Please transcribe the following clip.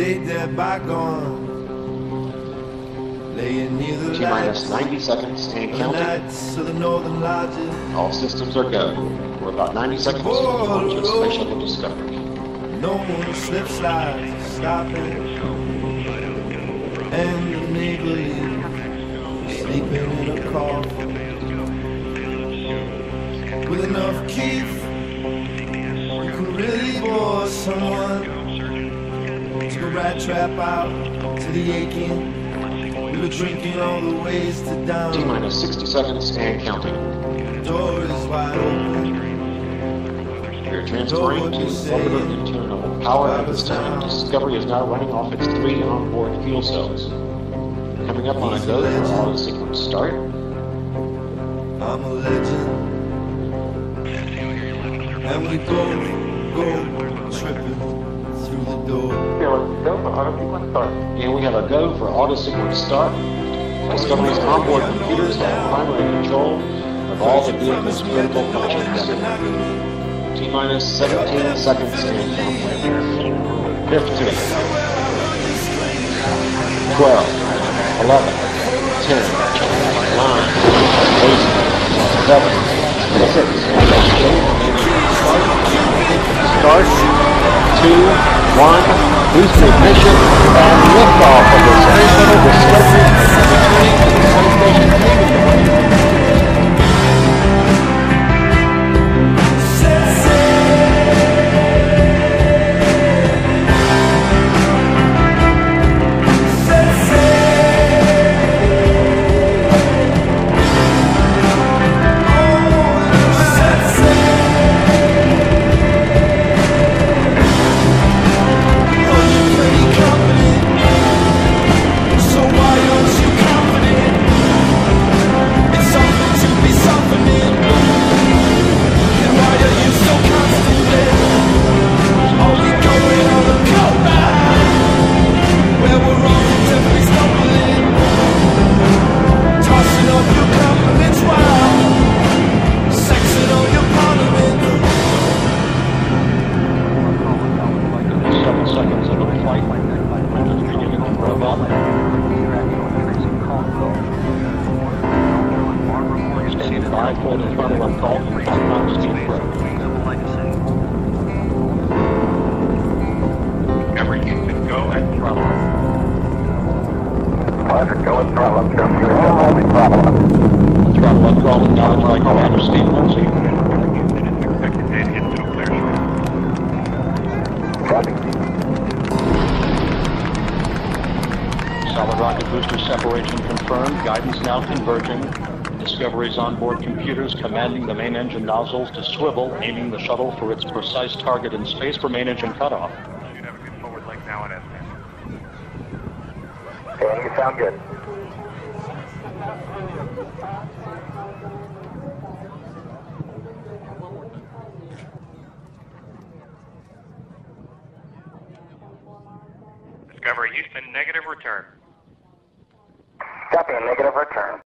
hate their bygones. Laying near the T minus lights, 90 seconds and the counting. nights of the northern lodges. All systems are go. We're about 90 seconds from launch of Space Shuttle Discovery. No one slip slides, stopping. And the niggling, sleeping in a coffin. With enough Keith, you could really bore someone. Rat trap out to the aching. We were drinking all the ways to T down. minus 60 seconds and counting. The door is wide open. We are transferring to orbiter internal power at this time. Discovery is now running off its three onboard fuel cells. Coming up on a go for auto sequence start. I'm a legend. And we both go tripping through the door. And we have a go for auto sequence start. Discovery's onboard computers have primary control of all the vehicle's critical functions. T minus 17 seconds and counting. 15, 12, 11, 10, 9, 8, 7, 6, start, 2, 1, boost ignition, and liftoff And and you can go at throttle. The throttle up call acknowledged by Commander Steve Lindsey. Houston is expected to hit into a clear short. Solid rocket booster separation confirmed. Guidance now converging. Discovery's onboard computers commanding the main engine nozzles to swivel, aiming the shuttle for its precise target in space for main engine cutoff. Should have a good forward leg now in S10. you sound good. Discovery, Houston, negative return. Copy negative return.